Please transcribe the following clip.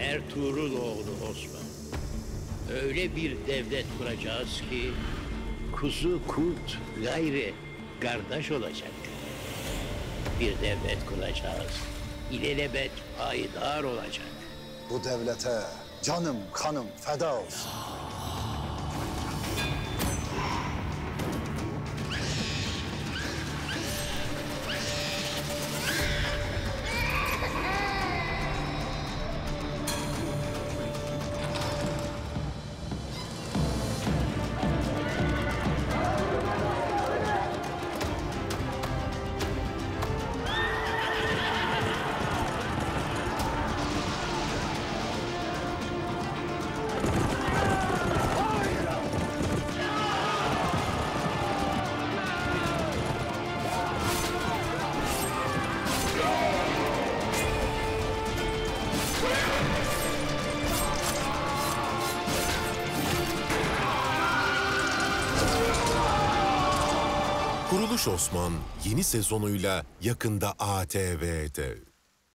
Ertuğrul oğlu Osman. Öyle bir devlet kuracağız ki kuzu kurt gayri kardeş olacak. Bir devlet kuracağız. İlelebet payidar olacak. Bu devlete canım kanım feda olsun. Kuruluş Osman yeni sezonuyla yakında ATV'de.